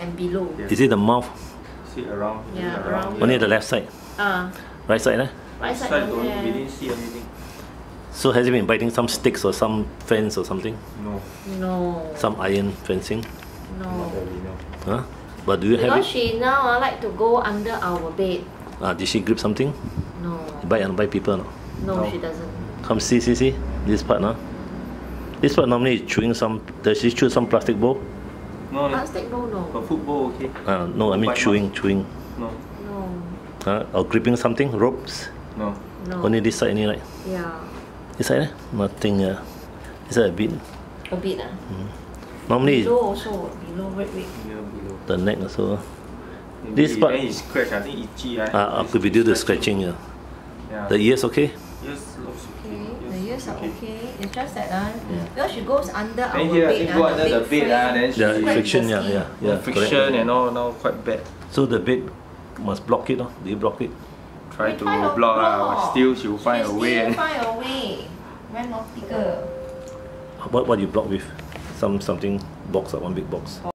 and below. Yeah. Is it the mouth? See around. Yeah, around. around. Only the left side. Ah, Right side, eh? right side Side don't don't, we didn't see anything. So has he been biting some sticks or some fence or something? No, No. Some iron fencing? not No. really, no. Huh? But do you have Because it? she now uh, like to go under our bed. Ah, did she grip something? No. Bite and bite people? No? No, No. she doesn't. Come see, see, see. This part, no? This part normally is chewing some. Does she chew some plastic bowl? No, leh. Plastic no no. For football, okay. Uh, no, I mean Bite chewing, chewing. No, No. Huh? Or gripping something? Ropes? no. No. Only this side, only right? Yeah. This side, eh? Nothing. Uh, this side a bit. A bit ah. Normally Below also below red red. Below, below. the neck also. Maybe This part- Then he scratch, I think itchy. right? Ah, It's could be due to scratching. scratching. Yeah. Yeah. The ears okay? Yes, looks Okay. okay. The ears are okay. okay. It's just that uh, because she goes under our Then here, I bed. think ah, go under the big bed, ah, frame. then she Yeah, friction, yeah, yeah, yeah. friction correct. and all now quite bad. So the bed must block it. Do you block it? Try We to try block, ah, but still she will find She a way. Still and- find a way. Very naughty girl. What what you block with? Some something box or one big box.